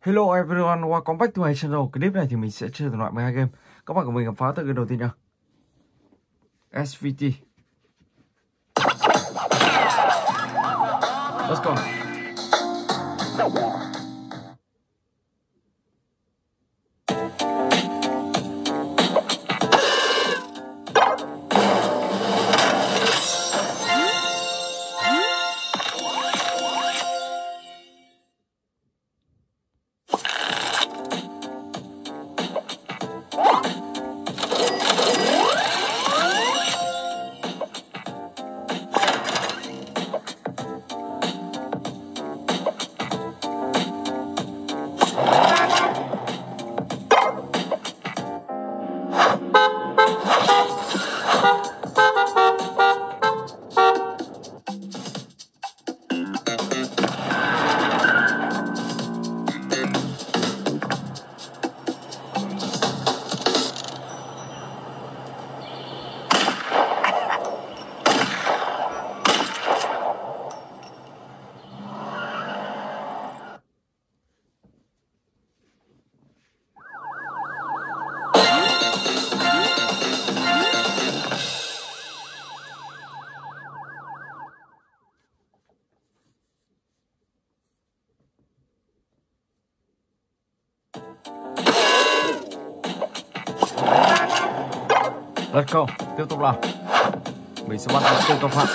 Hello everyone, welcome back to my channel. Clip này thì mình sẽ chơi từng loại 12 game. Các bạn của mình khám phá từ game đầu tiên nha. SVT. Let's go. Let's go. Tiếp tục nào. Mình sẽ bắt đầu tên tội phạm.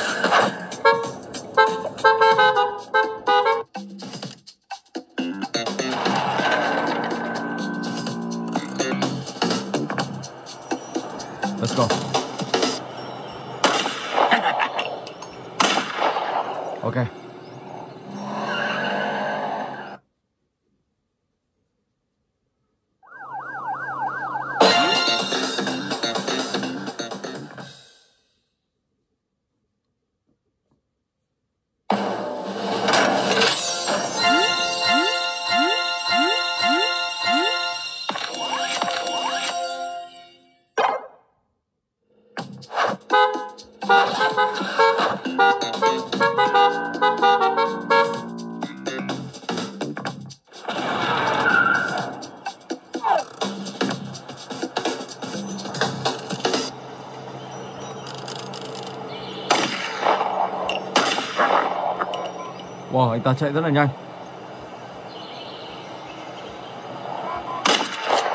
Anh ta chạy rất là nhanh.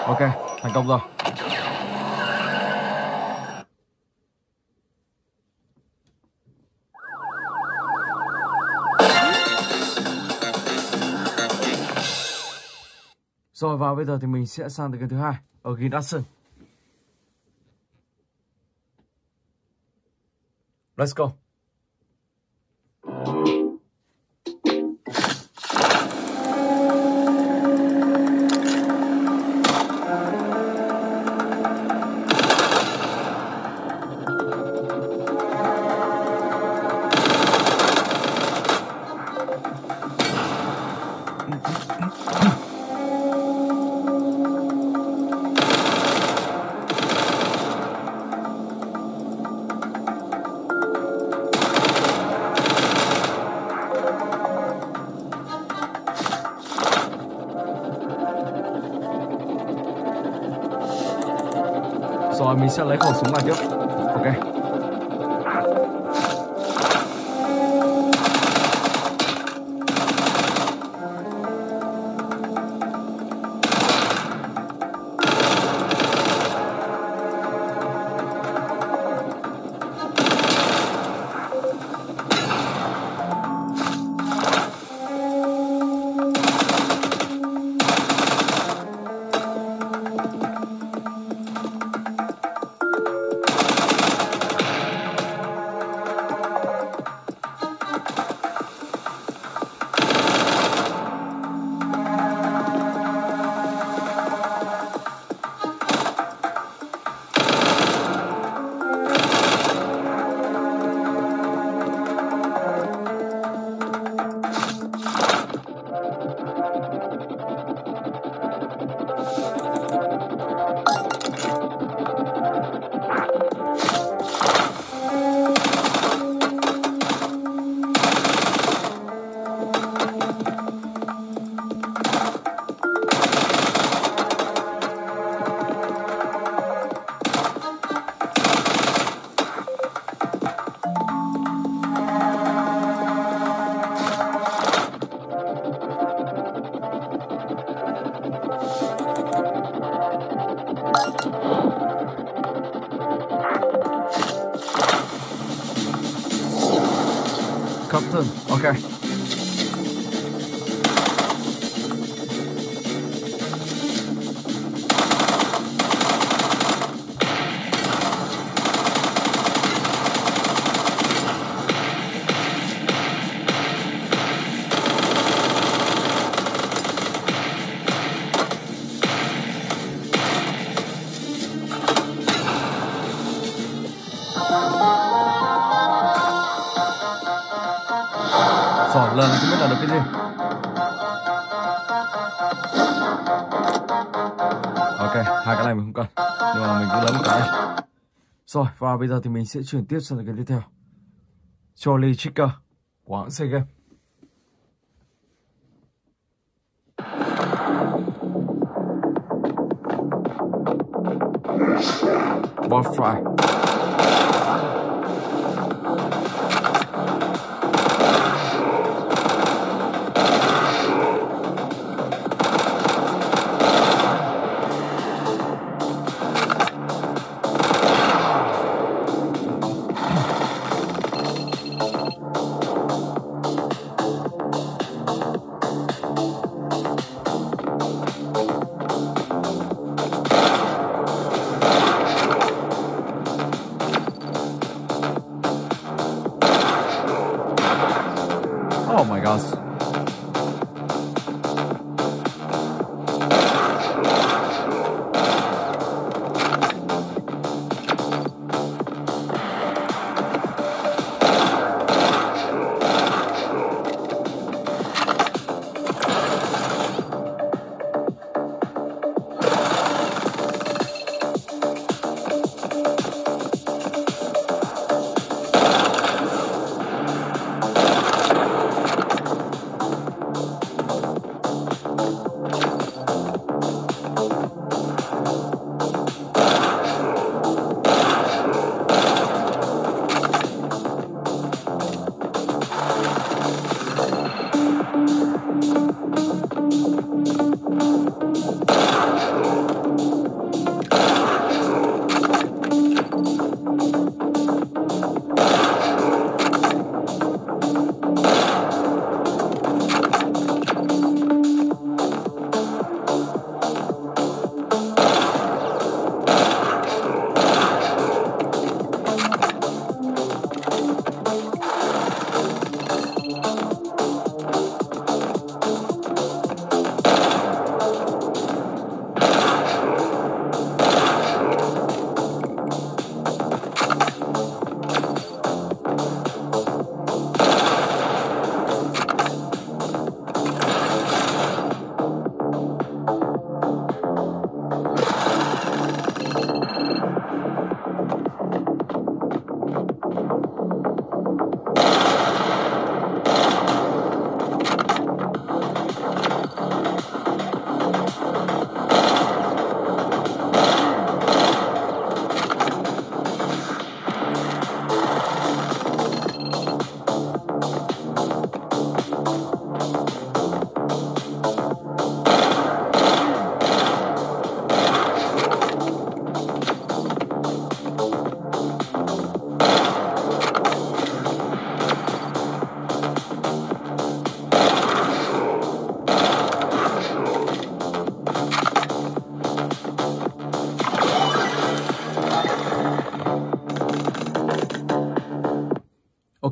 Ok, thành công rồi. Rồi và bây giờ thì mình sẽ sang tới cái thứ hai ở ghi Action. Let's go. Rồi mình sẽ lấy khẩu súng này trước. Này mình không cần. Nhưng mà mình cứ lấy một cái. Rồi, và bây giờ thì mình sẽ chuyển tiếp sang cái tiếp theo. Charlie Chicker của hãng Sega. Bonfire. Oh my gosh.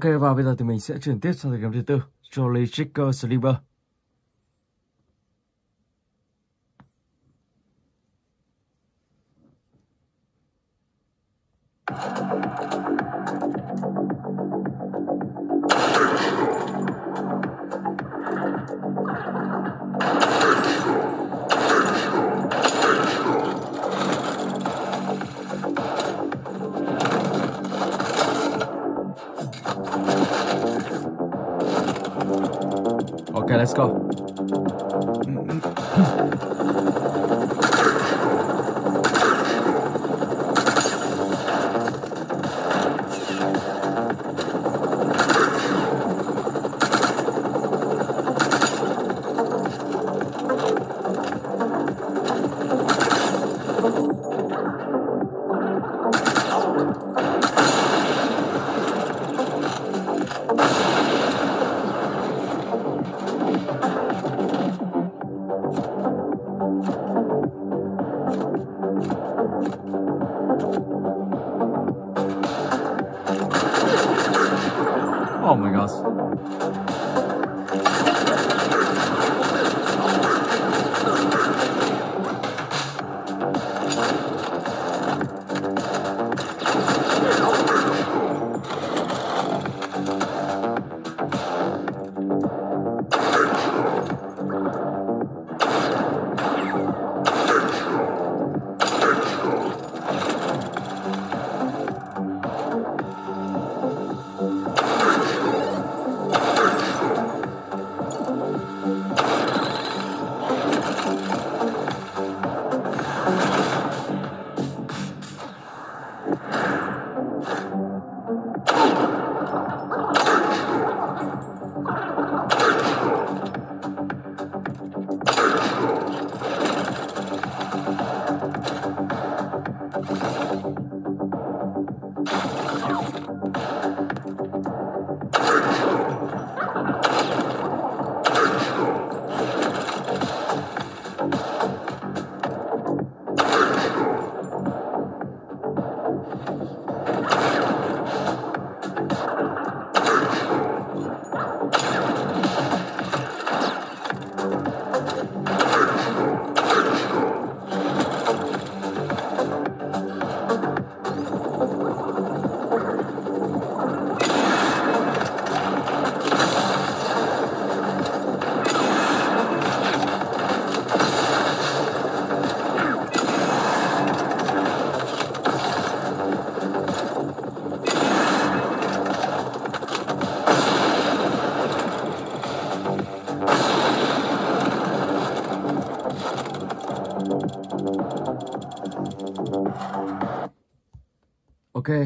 Ok và bây giờ thì mình sẽ chuyển tiếp sang thời game thứ tư, Jolly Chicker Sleeper.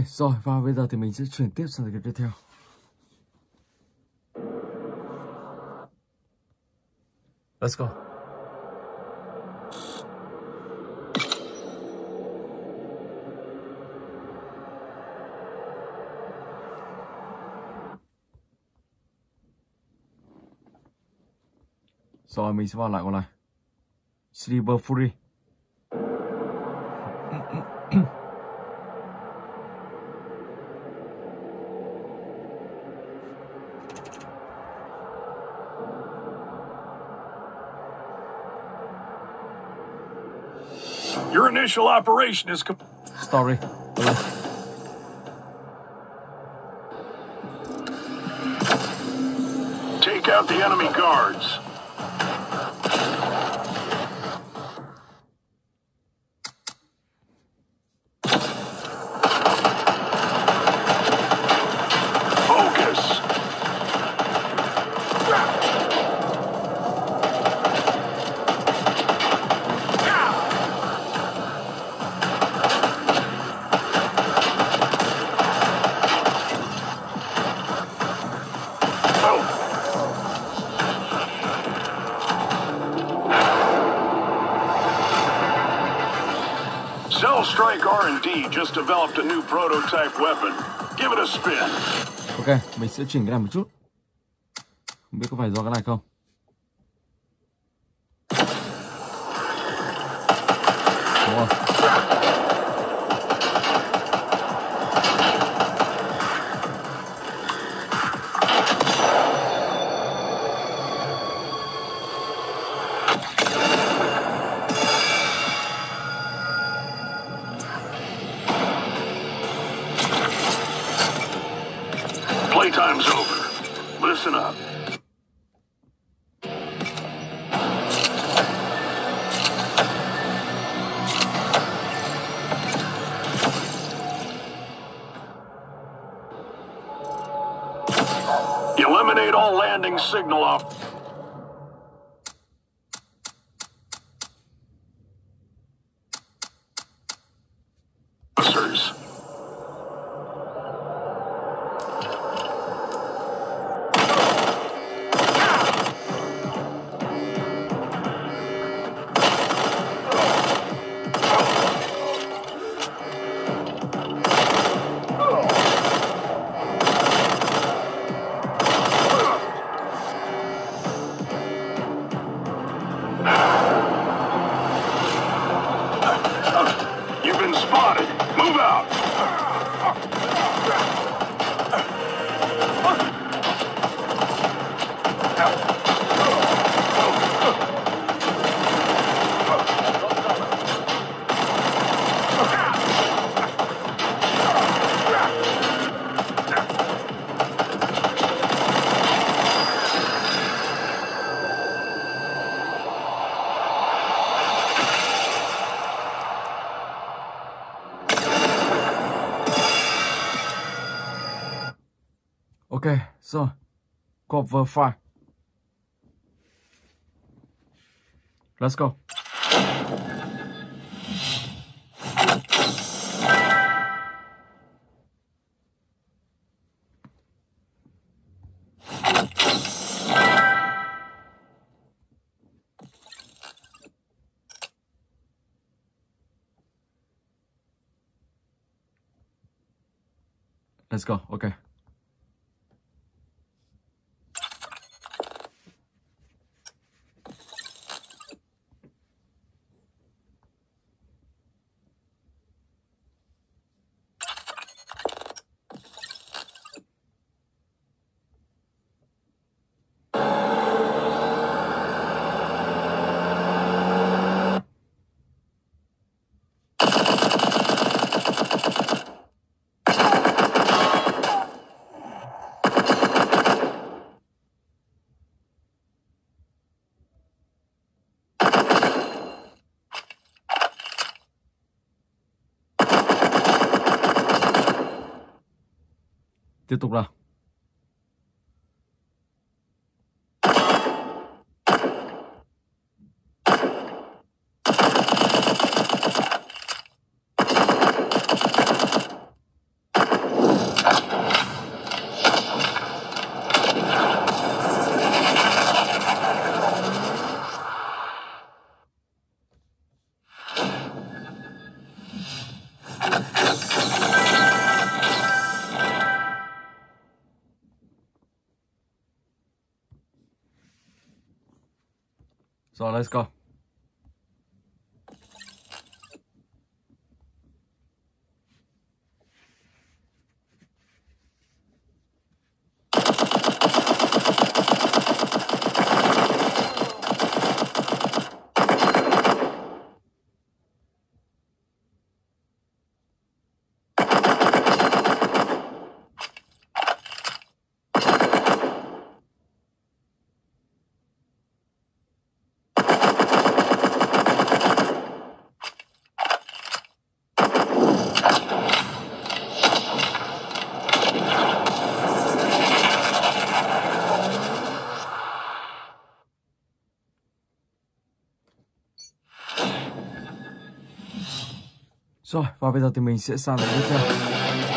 Rồi và bây giờ thì mình sẽ chuyển tiếp sang cái tiếp theo. Let's go. Rồi mình sẽ vào lại con này. Sleeper Fury. Initial operation is complete. Story. Take out the enemy guards. Cell R&D just developed a new prototype weapon. Give it a spin. Ok, mình sẽ chỉnh cái này một chút. Không biết có phải do cái này không? Cover fire. Let's go. Let's go. Okay. Tiếp tục nào. Rồi let's go. Rồi, và bây giờ thì mình sẽ sang đến tiếp theo.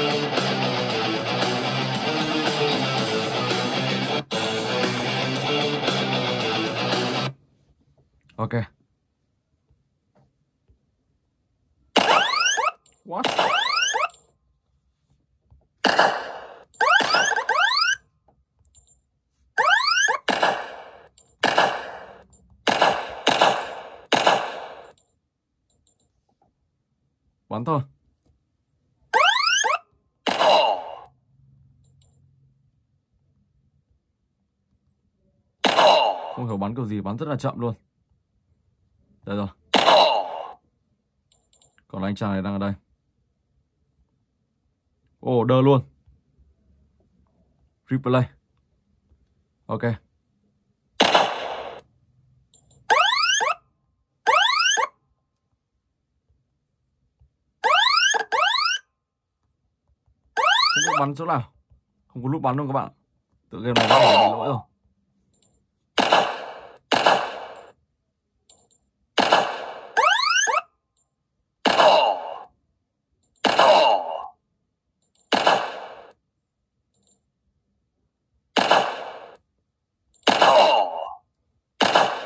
Bắn rất là chậm luôn. Đây rồi. Còn anh chàng này đang ở đây. Ồ, oh, đơ luôn. Replay. Ok. Không biết bắn chỗ nào. Không có lúc bắn luôn các bạn. Tự game này đã bị lỗi rồi.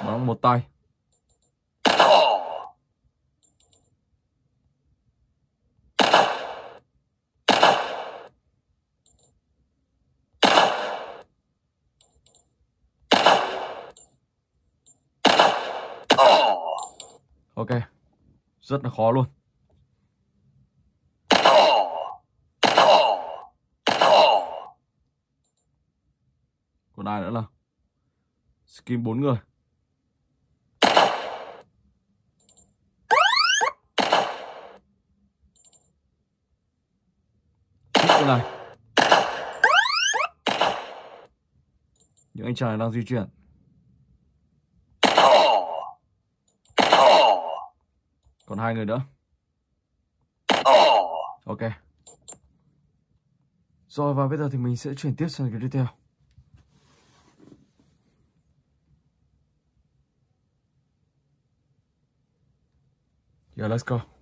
Bắn một tay. Ok. Rất là khó luôn. Còn ai nữa là skin bốn người. Cái này. Những anh chàng này đang di chuyển. Còn hai người nữa. Ok. Rồi và bây giờ thì mình sẽ chuyển tiếp sang cái tiếp theo. Yeah, let's go.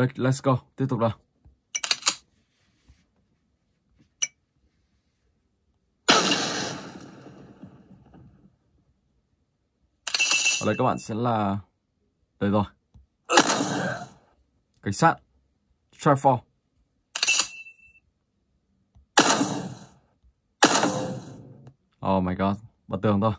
Let's, let's go. Tiếp tục nào. Ở đây các bạn sẽ là đây rồi. Cảnh sát. Trifor. Oh my god, bật tường thôi.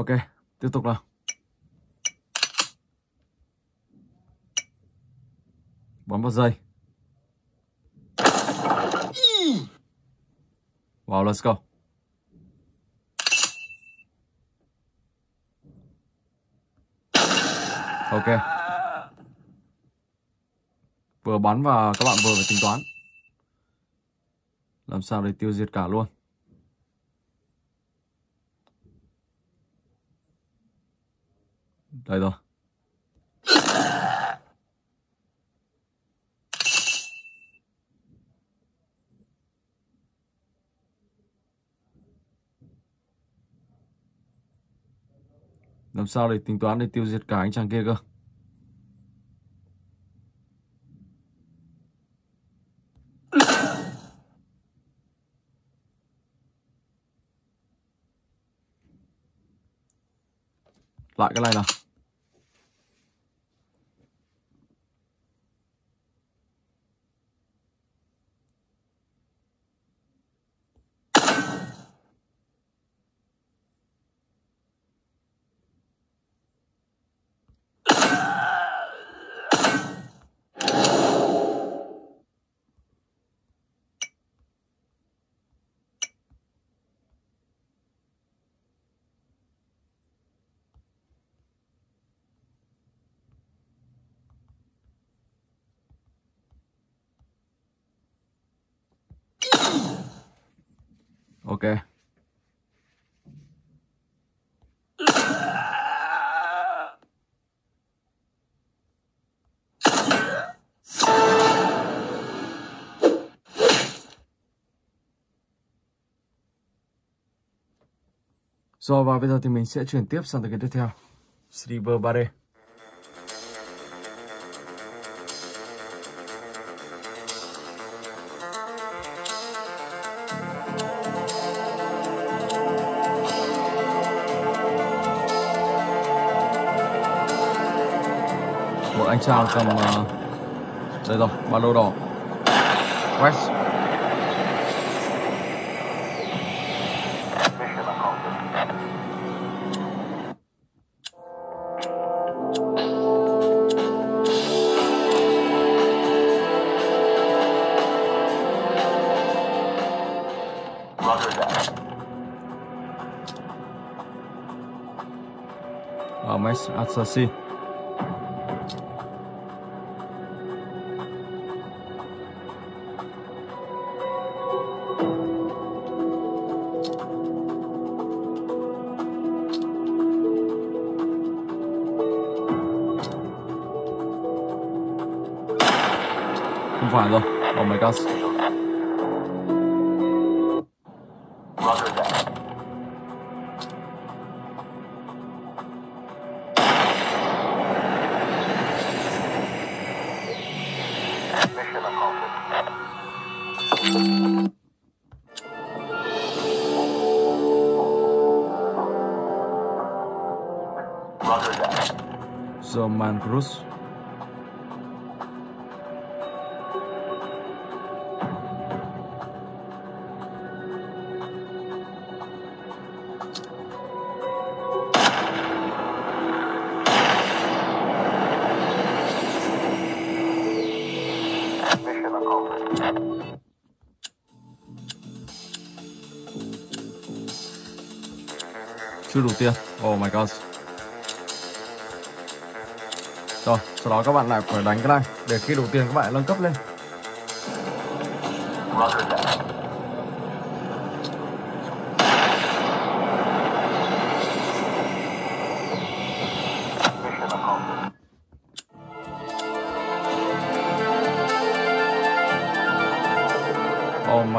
Ok, tiếp tục nào. Bấm vào dây. Wow, let's go. Ok. Vừa bắn và các bạn vừa phải tính toán. Làm sao để tiêu diệt cả luôn. Đây rồi. Làm sao để tính toán để tiêu diệt cả anh chàng kia cơ. Lại cái này nào. Ok. Rồi, và bây giờ thì mình sẽ chuyển tiếp sang cái tiếp theo. Sleeper 3D. Sao anh cầm uh, đây rồi ba lô đỏ. West. Ờ, uh, Assassin oh chưa đủ tiền. Oh my god. Rồi, sau đó các bạn lại phải đánh cái này, để khi đủ tiền các bạn nâng cấp lên.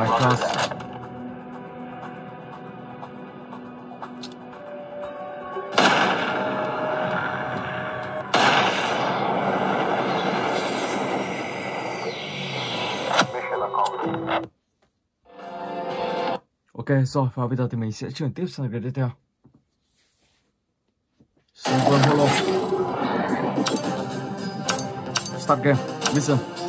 My god. Ok, rồi, và bây giờ thì mình sẽ chuyển tiếp sang việc tiếp theo. Silver Holo Start game. Mission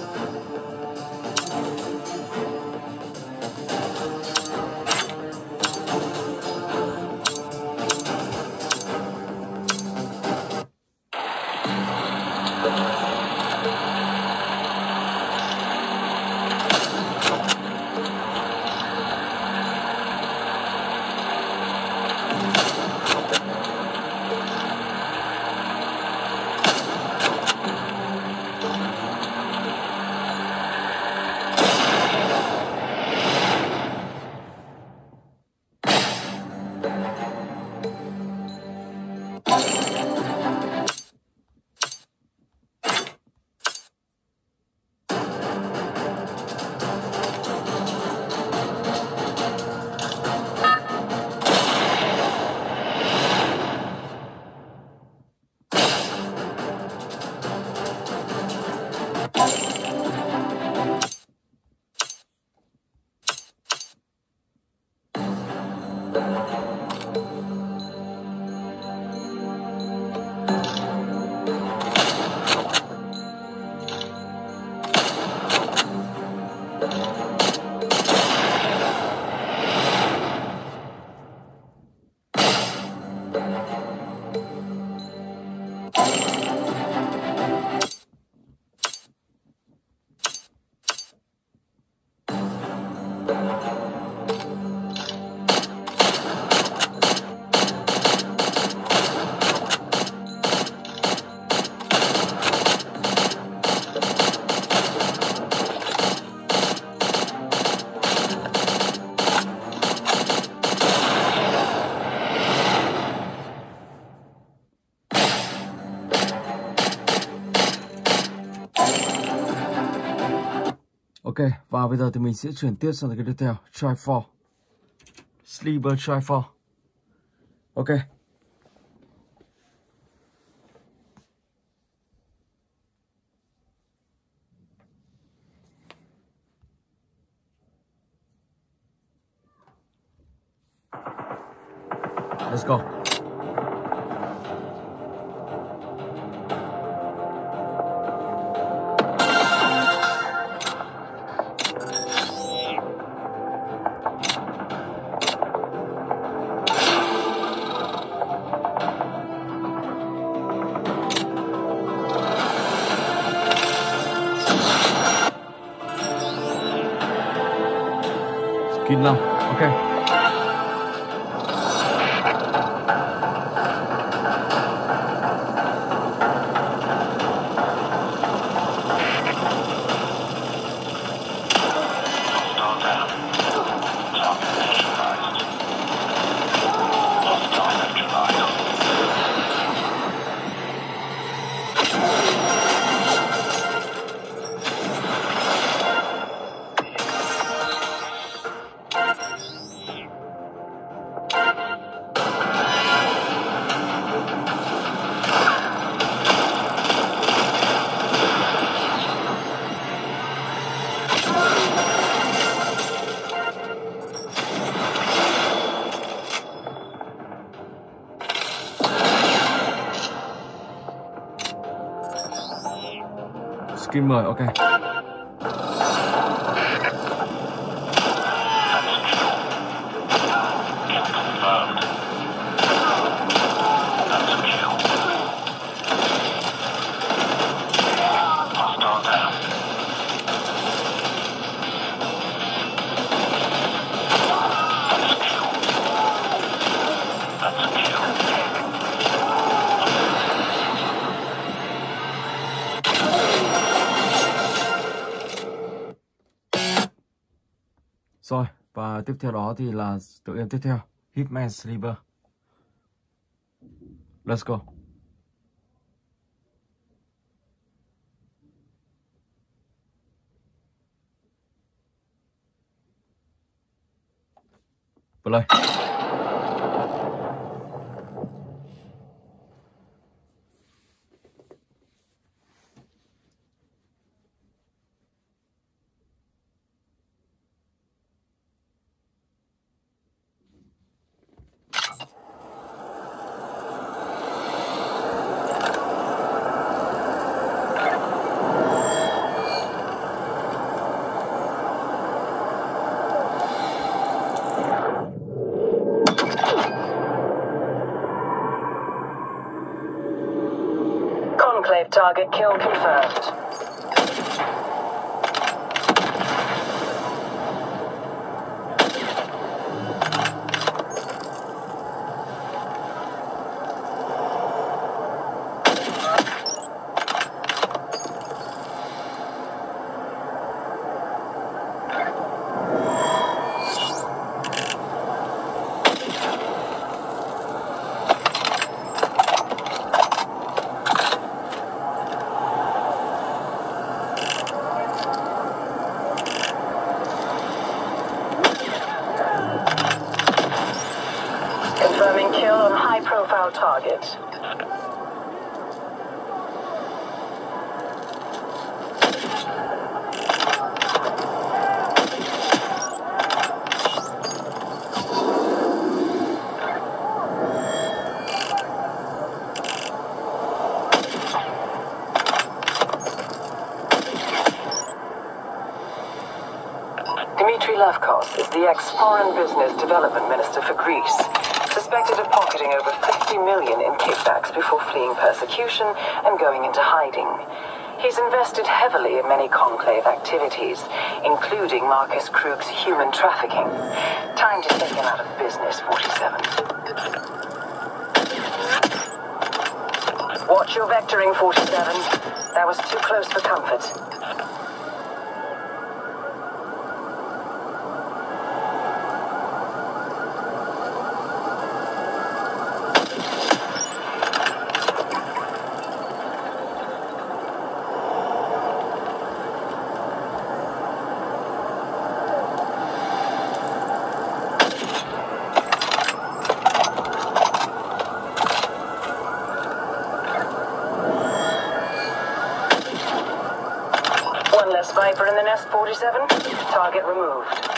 và bây giờ thì mình sẽ chuyển tiếp sang cái tiếp theo, try for. Sleeper try for. Ok. Let's go. Lòng ok. Kim mời ok. Tiếp theo đó thì là tựa game tiếp theo, Hitman Sleeper. Let's go. Play. Target kill confirmed. Ex-foreign business development minister for Greece, suspected of pocketing over 50 million in kickbacks before fleeing persecution and going into hiding. He's invested heavily in many conclave activities, including Marcus Krug's human trafficking. Time to take him out of business, 47. Watch your vectoring, 47. That was too close for comfort. Viper in the nest, 47. Target removed.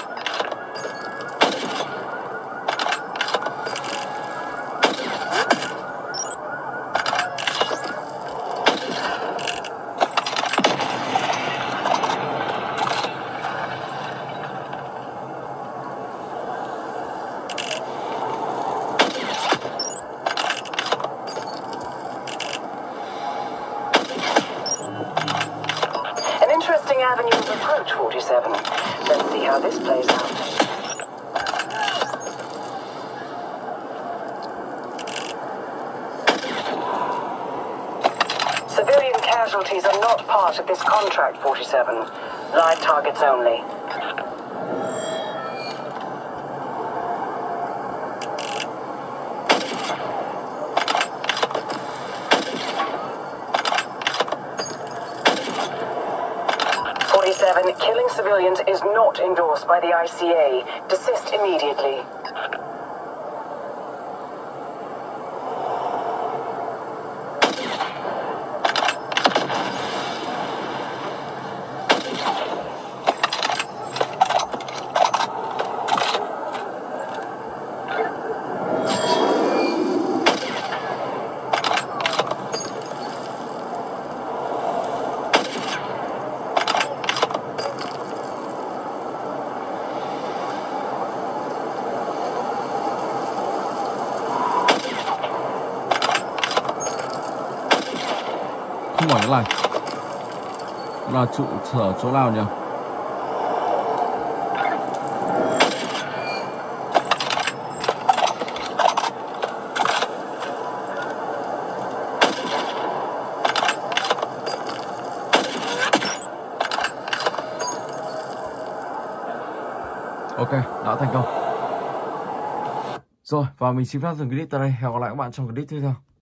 1947, killing civilians is not endorsed by the ICA. Desist immediately. Là trụ sở chỗ nào nhỉ? Ok, đã thành công. Rồi, và mình xin phép dừng clip tại đây. Hẹn gặp lại các bạn trong clip tiếp theo.